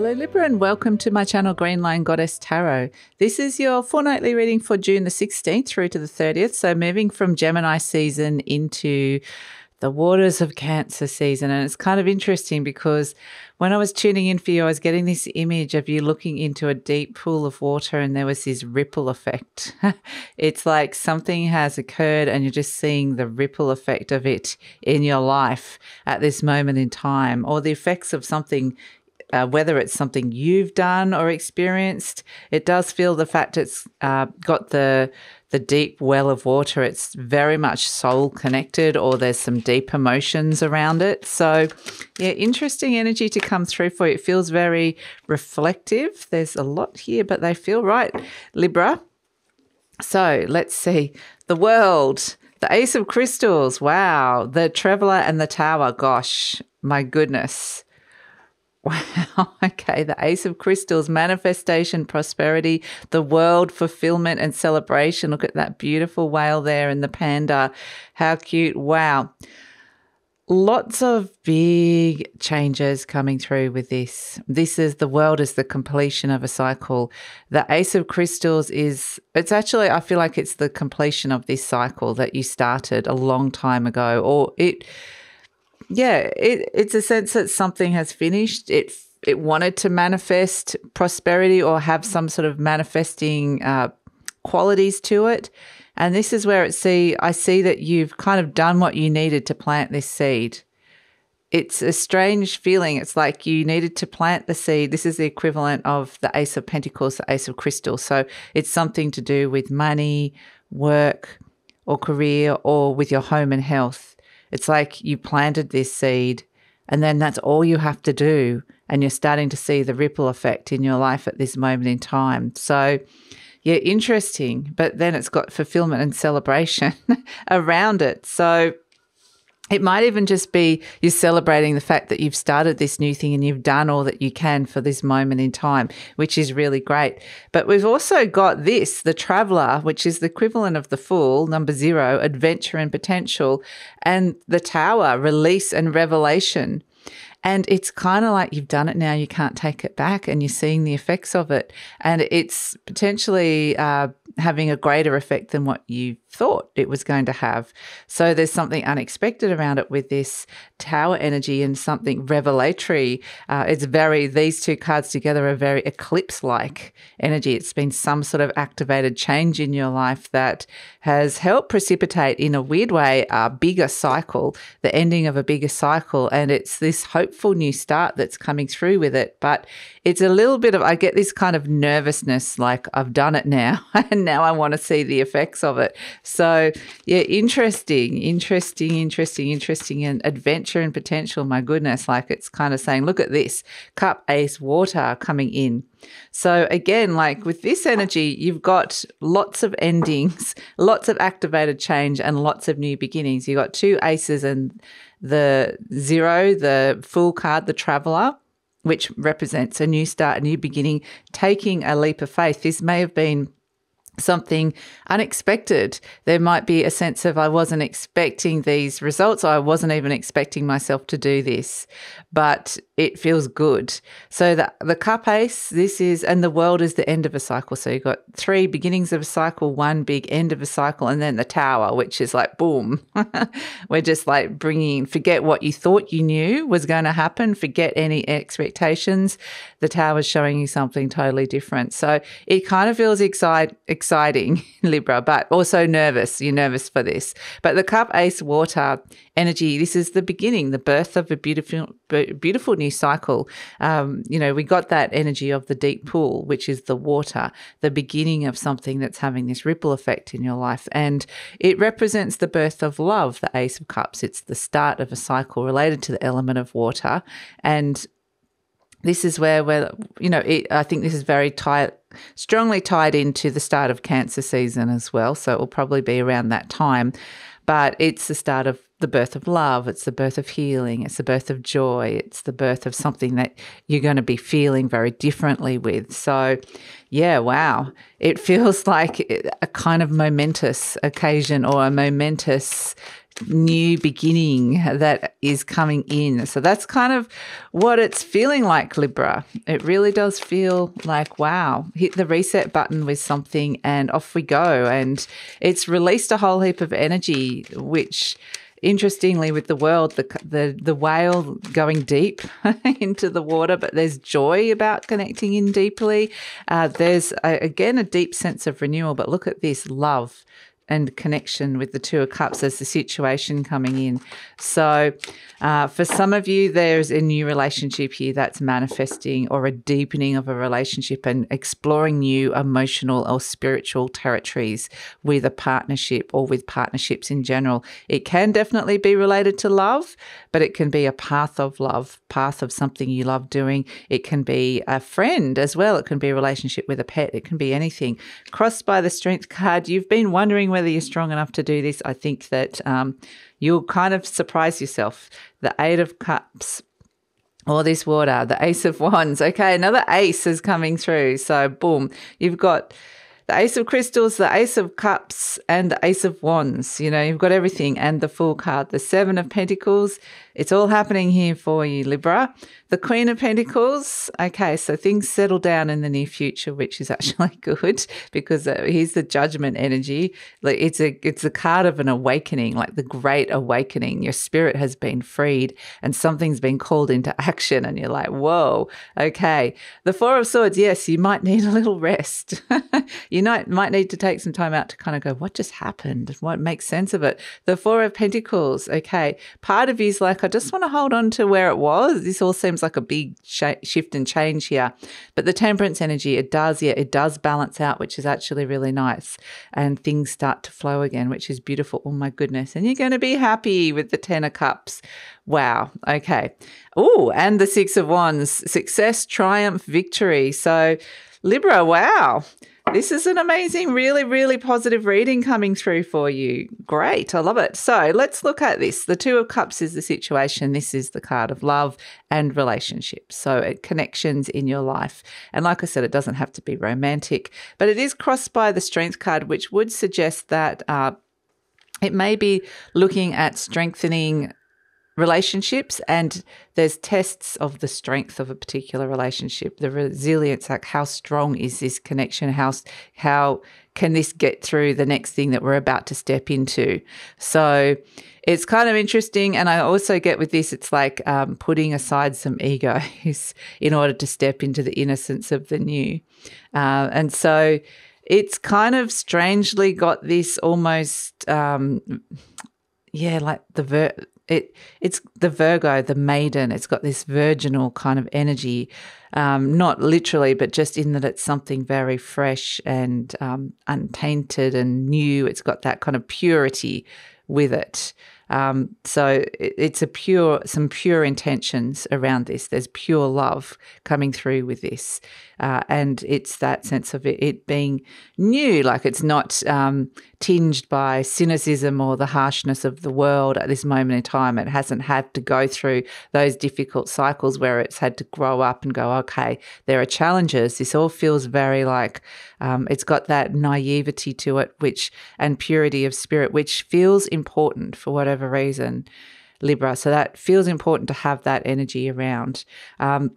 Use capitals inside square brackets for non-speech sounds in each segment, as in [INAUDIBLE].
Hello, Libra, and welcome to my channel, GreenLion Goddess Tarot. This is your fortnightly reading for June the 16th through to the 30th. So, moving from Gemini season into the waters of Cancer season. And it's kind of interesting because when I was tuning in for you, I was getting this image of you looking into a deep pool of water and there was this ripple effect. [LAUGHS] it's like something has occurred and you're just seeing the ripple effect of it in your life at this moment in time, or the effects of something uh, whether it's something you've done or experienced, it does feel the fact it's uh, got the the deep well of water. It's very much soul connected, or there's some deep emotions around it. So, yeah, interesting energy to come through for you. It feels very reflective. There's a lot here, but they feel right, Libra. So let's see the world. The Ace of Crystals, wow. The Traveler and the Tower, gosh, my goodness. Wow. [LAUGHS] Okay. The Ace of Crystals, manifestation, prosperity, the world, fulfillment, and celebration. Look at that beautiful whale there and the panda. How cute. Wow. Lots of big changes coming through with this. This is the world is the completion of a cycle. The Ace of Crystals is, it's actually, I feel like it's the completion of this cycle that you started a long time ago, or it, yeah, it, it's a sense that something has finished. It it wanted to manifest prosperity or have some sort of manifesting uh, qualities to it, and this is where it see I see that you've kind of done what you needed to plant this seed. It's a strange feeling. It's like you needed to plant the seed. This is the equivalent of the Ace of Pentacles, the Ace of Crystals. So it's something to do with money, work, or career, or with your home and health it's like you planted this seed and then that's all you have to do. And you're starting to see the ripple effect in your life at this moment in time. So, yeah, interesting. But then it's got fulfillment and celebration [LAUGHS] around it. So, it might even just be you're celebrating the fact that you've started this new thing and you've done all that you can for this moment in time, which is really great. But we've also got this, the traveler, which is the equivalent of the fool, number zero, adventure and potential, and the tower, release and revelation. And it's kind of like you've done it now, you can't take it back, and you're seeing the effects of it. And it's potentially uh, having a greater effect than what you thought it was going to have. So there's something unexpected around it with this tower energy and something revelatory. Uh, it's very, these two cards together are very eclipse like energy. It's been some sort of activated change in your life that has helped precipitate, in a weird way, a bigger cycle, the ending of a bigger cycle. And it's this hopeful new start that's coming through with it. But it's a little bit of, I get this kind of nervousness like I've done it now [LAUGHS] and now I want to see the effects of it. So, yeah, interesting, interesting, interesting, interesting, and adventure and potential. My goodness, like it's kind of saying, look at this cup ace water coming in. So, again, like with this energy, you've got lots of endings, [LAUGHS] lots of activated change, and lots of new beginnings. You've got two aces and the zero, the fool card, the traveler which represents a new start, a new beginning, taking a leap of faith. This may have been something unexpected. There might be a sense of I wasn't expecting these results. I wasn't even expecting myself to do this, but it feels good. So the the cup ace, this is and the world is the end of a cycle. So you've got three beginnings of a cycle, one big end of a cycle, and then the tower, which is like boom. [LAUGHS] We're just like bringing forget what you thought you knew was going to happen, forget any expectations. The tower's showing you something totally different. So it kind of feels excite, exciting, [LAUGHS] Libra, but also nervous. You're nervous for this. But the cup ace water energy, this is the beginning, the birth of a beautiful beautiful new cycle. Um, you know, we got that energy of the deep pool, which is the water, the beginning of something that's having this ripple effect in your life. And it represents the birth of love, the Ace of Cups. It's the start of a cycle related to the element of water. And this is where we're, you know, it, I think this is very tight, strongly tied into the start of cancer season as well. So it will probably be around that time. But it's the start of the birth of love, it's the birth of healing, it's the birth of joy, it's the birth of something that you're going to be feeling very differently with. So, yeah, wow. It [LAUGHS] feels like a kind of momentous occasion or a momentous new beginning that is coming in. So that's kind of what it's feeling like, Libra. It really does feel like, wow, hit the reset button with something and off we go. And it's released a whole heap of energy, which interestingly with the world the the the whale going deep [LAUGHS] into the water but there's joy about connecting in deeply uh, there's a, again a deep sense of renewal but look at this love and connection with the Two of Cups as the situation coming in. So, uh, for some of you, there's a new relationship here that's manifesting or a deepening of a relationship and exploring new emotional or spiritual territories with a partnership or with partnerships in general. It can definitely be related to love, but it can be a path of love, path of something you love doing. It can be a friend as well. It can be a relationship with a pet. It can be anything. Crossed by the strength card, you've been wondering whether you're strong enough to do this. I think that um, you'll kind of surprise yourself. The Eight of Cups all this water, the Ace of Wands. Okay, another ace is coming through. So, boom, you've got the Ace of Crystals, the Ace of Cups, and the Ace of Wands. You know, you've got everything and the Fool card, the Seven of Pentacles. It's all happening here for you, Libra. The Queen of Pentacles. Okay, so things settle down in the near future, which is [LAUGHS] actually good because uh, here's the Judgment energy. Like it's a it's a card of an awakening, like the Great Awakening. Your spirit has been freed, and something's been called into [LAUGHS] action, and you're like, whoa, okay. The Four of Swords. Yes, you might need a little rest. [LAUGHS] you might might need to take some time out to kind of go, what just happened? What makes sense of it? The Four of Pentacles. Okay, part of you's like, I just want to hold on to where it was. This all seems like a big sh- shift and change here. But the temperance energy, it does, yeah, it does balance out, which is actually really nice. And things start to flow again, which is beautiful. Oh my goodness. And you're going to be happy with the Ten of Cups. Wow. Okay. Oh, and the Six of Wands, success, triumph, victory. So, Libra, wow. This is an amazing, really, really positive reading coming through for you. Great. I love it. So let's look at this. The Two of Cups is the situation. This is the card of love and relationships. So it connections in your life. And like I said, it doesn't have to be romantic, but it is crossed by the Strength card, which would suggest that. Uh, it may be looking at strengthening relationships and there's tests of the strength of a particular relationship the resilience like how strong is this connection? How how can this get through the next thing that we're about to step into? So it's kind of interesting and i also get with this it's like um, putting aside some egos [LAUGHS] in order to step into the innocence of the new. Uh, and so it's kind of strangely got this almost um, yeah like the ver- it it's the Virgo, the maiden. It's got this virginal kind of energy, um, not literally, but just in that it's something very fresh and um, untainted and new. It's got that kind of purity with it. Um, so it, it's a pure, some pure intentions around this. There's pure love coming through with this, uh, and it's that sense of it, it, being new, like it's not um, tinged by cynicism or the harshness of the world at this moment in time. It hasn't had to go through those difficult cycles where it's had to grow up and go, okay, there are challenges. This all feels very like um, it's got that naivety to it, which and purity of spirit, which feels important for whatever reason. Libra. So that feels important to have that energy around. Um,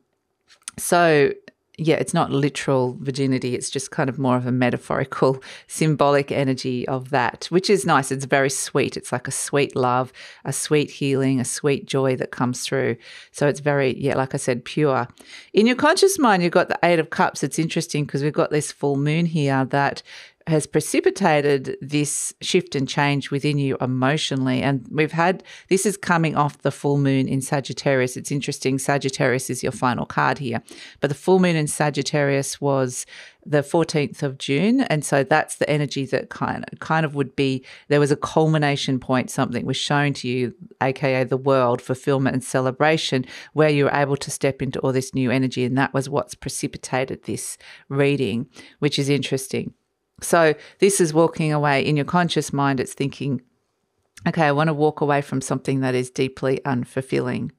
so yeah, it's not literal virginity. It's just kind of more of a metaphorical, [LAUGHS] symbolic energy of that, which is nice. It's very sweet. It's like a sweet love, a sweet healing, a sweet joy that comes through. So it's very, yeah, like I said, pure. In your conscious mind, you've got the Eight of Cups. It's interesting because we've got this full moon here that has precipitated this shift and change within you emotionally. And we've had this is coming off the full moon in Sagittarius. It's interesting. Sagittarius is your final card here, but the full moon in Sagittarius was the 14th of June. And so that's the energy that kind of, kind of would be there was a culmination point, something was shown to you, aka the world, fulfillment and celebration, where you were able to step into all this new energy. And that was what's precipitated this reading, which is interesting. So this is walking away in your conscious mind. It's thinking, okay, I want to walk away from something that is deeply unfulfilling.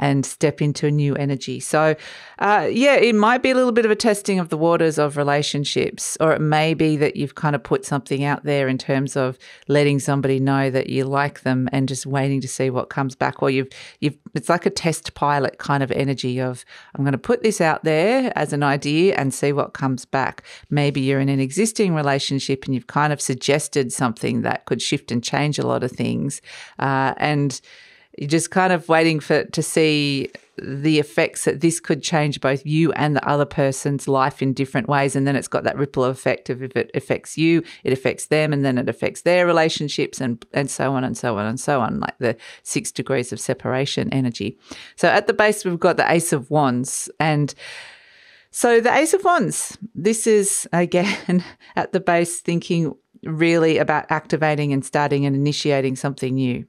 And step into a new energy. So, uh, yeah, it might be a little bit of a testing of the waters of relationships, or it may be that you've kind of put something out there in terms of letting somebody know that you like them and just waiting to see what comes back, or you've you've it's like a test pilot kind of energy of I'm going to put this out there as an idea and see what comes back. Maybe you're in an existing relationship and you've kind of suggested something that could shift and change a lot of things, uh, and you're just kind of waiting for to see the effects that this could change both you and the other person's life in different ways and then it's got that ripple effect of if it affects you it affects them and then it affects their relationships and and so on and so on and so on like the 6 degrees of separation energy. So at the base we've got the ace of wands and so the ace of wands this is again [LAUGHS] at the base thinking really about activating and starting and initiating something new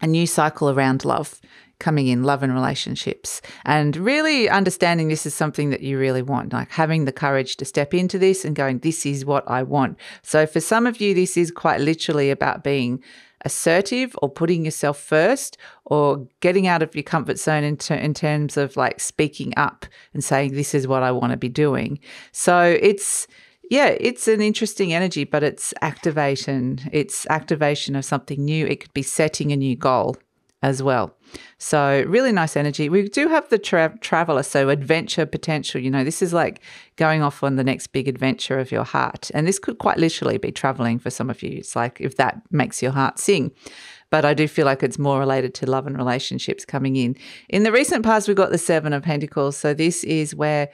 a new cycle around love coming in, love and relationships, and really understanding this is something that you really want, like having the courage to step into this and going, this is what I want. So for some of you, this is quite literally about being assertive or putting yourself first or getting out of your comfort zone in, ter- in terms of like speaking up and saying, this is what I want to be doing. So it's, yeah, it's an interesting energy, but it's activation. It's activation of something new. It could be setting a new goal as well. So, really nice energy. We do have the tra- traveler, so adventure potential. You know, this is like going off on the next big adventure of your heart. And this could quite literally be traveling for some of you. It's like if that makes your heart sing. But I do feel like it's more related to love and relationships coming in. In the recent past, we've got the Seven of Pentacles. So, this is where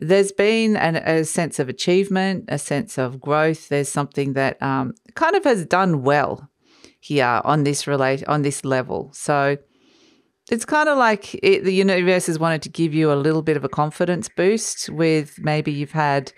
there's been an, a sense of achievement, a sense of growth. There's something that um, kind of has done well here on this relate on this level. So it's kind of like it, the universe has wanted to give you a little bit of a confidence boost with maybe you've had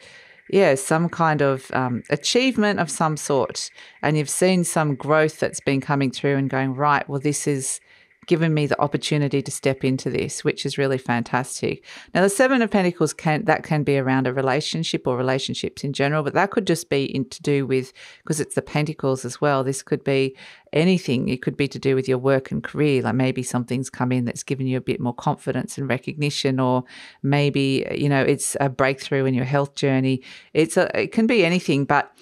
yeah some kind of um, achievement of some sort and you've seen some growth that's been coming through and going right well this is given me the opportunity to step into this, which is really fantastic. Now, the Seven of Pentacles can that can be around a relationship or relationships in general, but that could just be in, to do with because it's the Pentacles as well. This could be anything. It could be to do with your work and career. Like maybe something's come in that's given you a bit more confidence and recognition, or maybe you know it's a breakthrough in your health journey. It's a it can be anything, but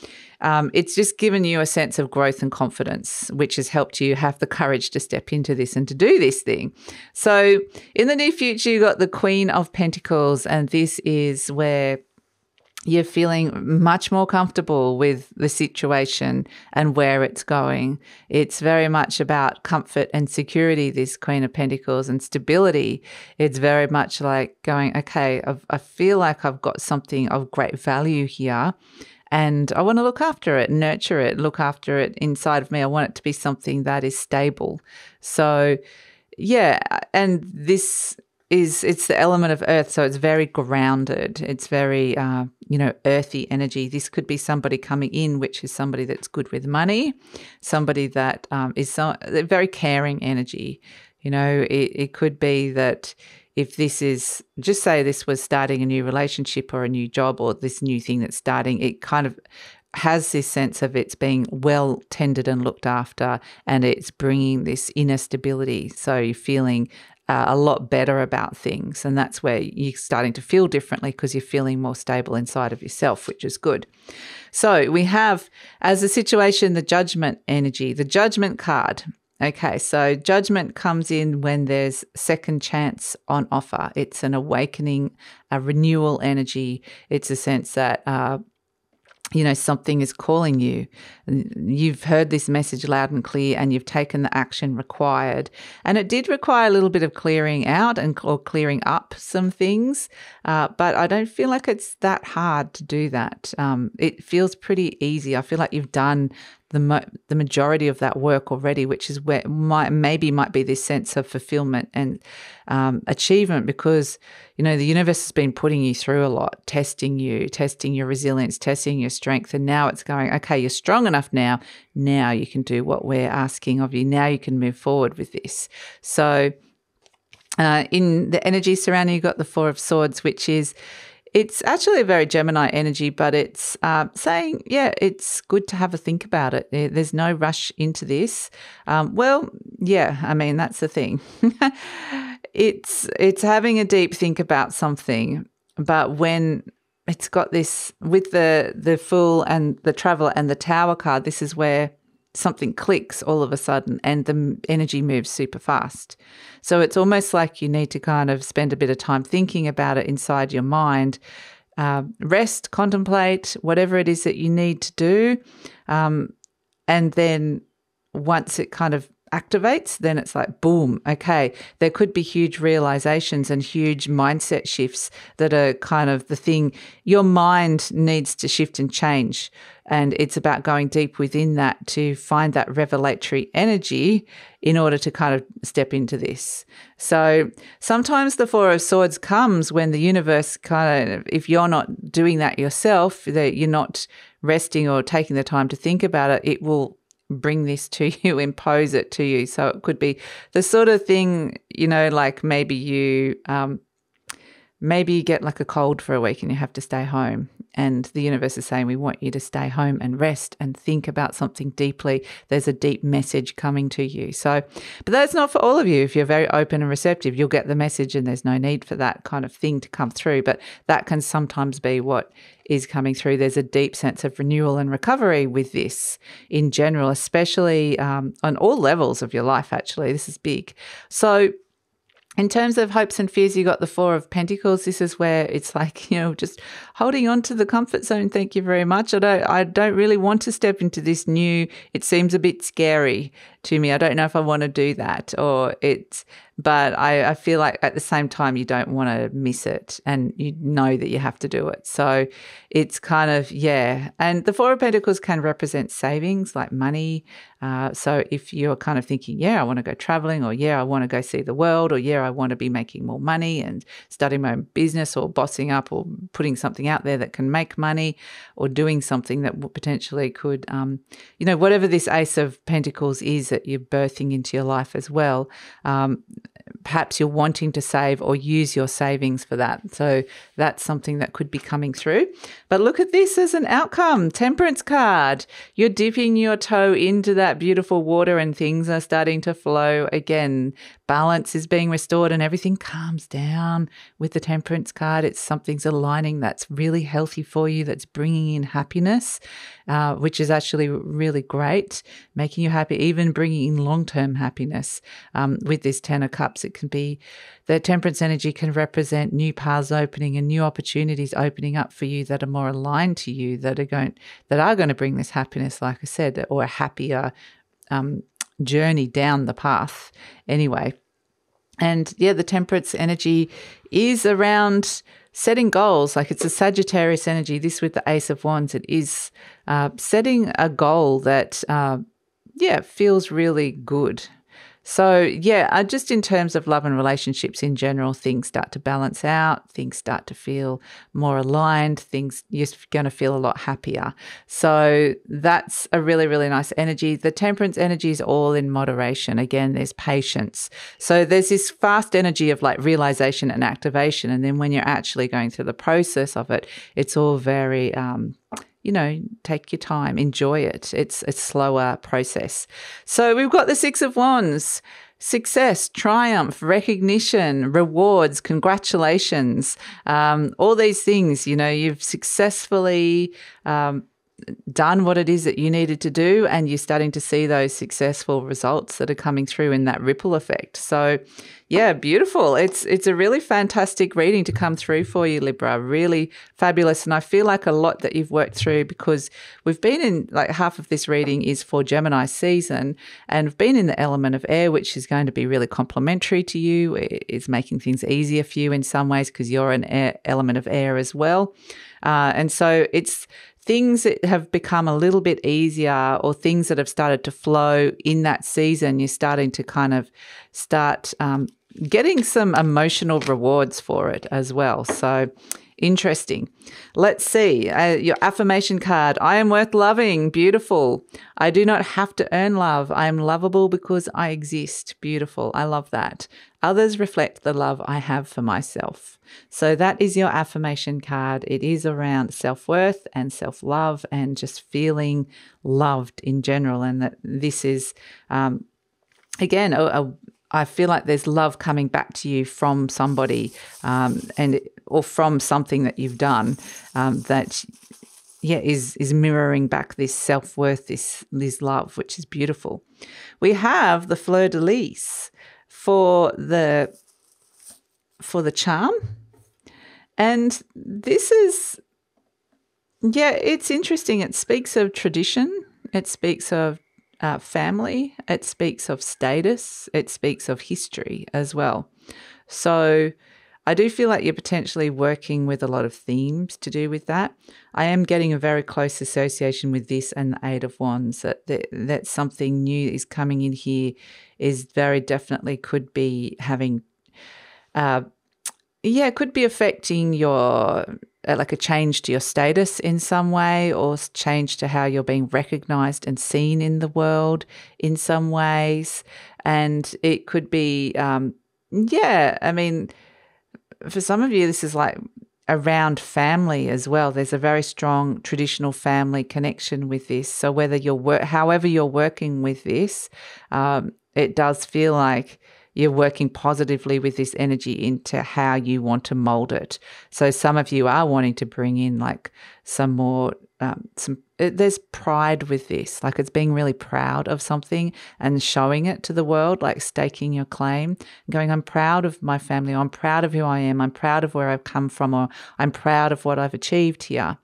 um, it's just given you a sense of growth and confidence, which has helped you have the courage to step into this and to do this thing. So, in the near future, you got the Queen of Pentacles, and this is where you're feeling much more comfortable with the situation and where it's going. It's very much about comfort and security, this Queen of Pentacles, and stability. It's very much like going, okay, I've, i feel like I've got something of great value here and I want to look after it, nurture it, look after it inside of me. I want it to be something that is stable. So, yeah, and this is it's the element of earth, so it's very grounded. It's very uh, you know earthy energy. This could be somebody coming in, which is somebody that's good with money, somebody that um, is so, very caring energy. You know, it, it could be that if this is just say this was starting a new relationship or a new job or this new thing that's starting, it kind of has this sense of it's being well tended and looked after and it's bringing this inner stability. So you're feeling uh, a lot better about things. And that's where you're starting to feel differently because you're feeling more stable inside of yourself, which is good. So we have, as a situation, the judgment energy, the judgment card. Okay, so judgment comes in when there's second chance on offer. It's an awakening, a renewal energy. It's a sense that uh, you know something is calling you you've heard this message loud and clear and you've taken the action required and it did require a little bit of clearing out and or clearing up some things uh, but i don't feel like it's that hard to do that um, it feels pretty easy i feel like you've done the mo- the majority of that work already, which is where maybe might be this sense of fulfillment and um, achievement because you know the universe has been putting you through a lot, testing you, testing your resilience, testing your strength, and now it's going okay. You're strong enough now. Now you can do what we're asking of you. Now you can move forward with this. So. Uh, in the energy surrounding, you've got the Four of Swords, which is it's actually a very Gemini energy, but it's uh, saying, yeah, it's good to have a think about it. There's no rush into this. Um, well, yeah, I mean, that's the thing. [LAUGHS] it's it's having a deep think about something, but when it's got this with the the fool and the traveler and the tower card, this is where something clicks all of a sudden and the energy moves super fast. So it's almost like you need to kind of spend a bit of time thinking about it inside your mind. Uh, rest, contemplate, whatever it is that you need to do. Um, and then once it kind of activates, then it's like, boom, okay, there could be huge realizations and huge mindset shifts that are kind of the thing. Your mind needs to shift and change. And it's about going deep within that to find that revelatory energy in order to kind of step into this. So sometimes the Four of Swords comes when the universe kind of, if you're not doing that yourself, that you're not resting or taking the time to think about it, it will bring this to [LAUGHS] you, impose it to you. So it could be the sort of thing, you know, like maybe you, um, maybe you get like a cold for a week and you have to stay home. And the universe is saying, we want you to stay home and rest and think about something deeply. There's a deep message coming to you. So, but that's not for all of you. If you're very open and receptive, you'll get the message and there's no need for that kind of thing to come through. But that can sometimes be what is coming through. There's a deep sense of renewal and recovery with this in general, especially um, on all levels of your life, actually. This is big. So, in terms of hopes and fears, you got the Four of Pentacles. This is where it's like, [LAUGHS] you know, just holding on to the comfort zone. Thank you very much. I don't, I don't really want to step into this new, it seems a bit scary to me. I don't know if I want to do that or it's, but I, I feel like at the same time, you don't want to miss it and you know that you have to do it. So it's kind of, yeah. And the Four of Pentacles can represent savings like money. Uh, so if you're kind of thinking, yeah, I want to go traveling or yeah, I want to go see the world or yeah, I want to be making more money and starting my own business or bossing up or putting something out there that can make money or doing something that potentially could, um, you know, whatever this Ace of Pentacles is that you're birthing into your life as well. Um, perhaps you're wanting to save or use your savings for that. So that's something that could be coming through. But look at this as an outcome temperance card. You're dipping your toe into that beautiful water and things are starting to flow again. Balance is being restored and everything calms down with the temperance card. It's something's aligning that's really healthy for you, that's bringing in happiness, uh, which is actually really great, making you happy, even bringing in long term happiness um, with this Ten of Cups it can be the temperance energy can represent new paths opening and new opportunities opening up for you that are more aligned to you, that are going that are going to bring this happiness, like I said, or a happier um, journey down the path. Anyway, and yeah, the temperance energy is around setting goals. Like it's a Sagittarius energy. This with the Ace of Wands, it is uh, setting a goal that, uh, yeah, feels really good. So, yeah, just in terms of love and relationships in general, things start to balance out, things start to feel more aligned, things you're going to feel a lot happier. So, that's a really, really nice energy. The temperance energy is all in moderation. Again, there's patience. So, there's this fast energy of like realization and activation. And then when you're actually going through the process of it, it's all very, um, you know, take your time, enjoy it. It's a slower process. So we've got the Six of Wands success, triumph, recognition, rewards, congratulations, um, all these things. You know, you've successfully um, done what it is that you needed to do, and you're starting to see those successful results that are coming through in that ripple effect. So, yeah, beautiful. It's it's a really fantastic reading to come through for you, Libra. Really fabulous, and I feel like a lot that you've worked through because we've been in like half of this reading is for Gemini season, and we've been in the element of air, which is going to be really complementary to you. It's making things easier for you in some ways because you're an air, element of air as well. Uh, and so it's things that have become a little bit easier or things that have started to flow in that season, you're starting to kind of start um, getting some emotional rewards for it as well. So, Interesting. Let's see. Uh, your affirmation card. I am worth loving. Beautiful. I do not have to earn love. I am lovable because I exist. Beautiful. I love that. Others reflect the love I have for myself. So that is your affirmation card. It is around self worth and self love and just feeling loved in general. And that this is, um, again, a, a I feel like there's love coming back to you from somebody, um, and or from something that you've done um, that yeah is is mirroring back this self worth, this this love, which is beautiful. We have the fleur de lis for the for the charm, and this is yeah, it's interesting. It speaks of tradition. It speaks of uh, family. It speaks of status. It speaks of history as well. So I do feel like you're potentially working with a lot of themes to do with that. I am getting a very close association with this and the Eight of Wands. That that, that something new is coming in here is very definitely could be having, uh, yeah, could be affecting your like a change to your status in some way or change to how you're being recognized and seen in the world in some ways. And it could be, um, yeah, I mean, for some of you, this is like around family as well. There's a very strong traditional family connection with this. So whether you're work, however you're working with this, um, it does feel like you're working positively with this energy into how you want to mold it. So some of you are wanting to bring in like some more um, some it, uh, there's pride with this. Like it's being really proud of something and showing it to the world like staking your claim going i'm proud of my family. I'm proud of who i am. I'm proud of where i've come from or i'm proud of what i've achieved here.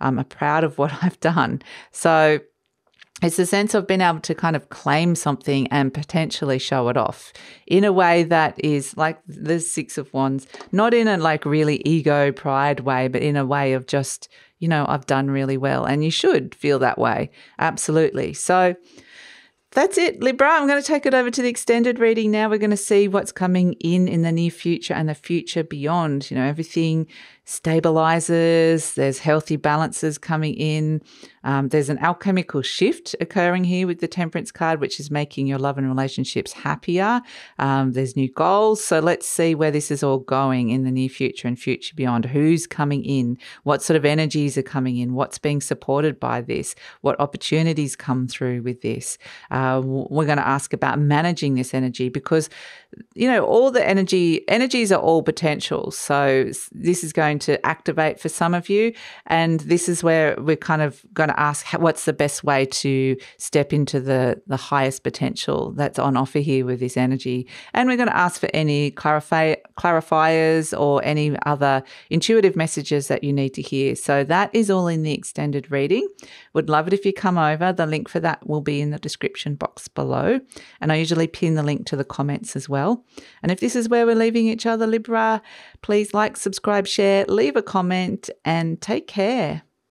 Um, i'm proud of what [LAUGHS] i've done. So it's the sense of being able to kind of claim something and potentially show it off in a way that is like the six of wands not in a like really ego pride way but in a way of just you know i've done really well and you should feel that way absolutely so that's it, Libra. I'm going to take it over to the extended reading now. We're going to see what's coming in in the near future and the future beyond. You know, everything stabilizes, there's healthy balances coming in. Um, there's an alchemical shift occurring here with the temperance card, which is making your love and relationships happier. Um, there's new goals. So let's see where this is all going in the near future and future beyond. Who's coming in? What sort of energies are coming in? What's being supported by this? What opportunities come through with this? Uh, we're going to ask about managing this energy because, you know, all the energy, energies are all potential. So this is going to activate for some of you. And this is where we're kind of going ask what's the best way to step into the, the highest potential that's on offer here with this energy. And we're going to ask for any clarify, clarifiers or any other intuitive messages that you need to hear. So that is all in the extended reading. Would love it if you come over. The link for that will be in the description box below. And I usually pin the link to the comments as well. And if this is where we're leaving each other, Libra, please like, subscribe, share, leave a comment, and take care.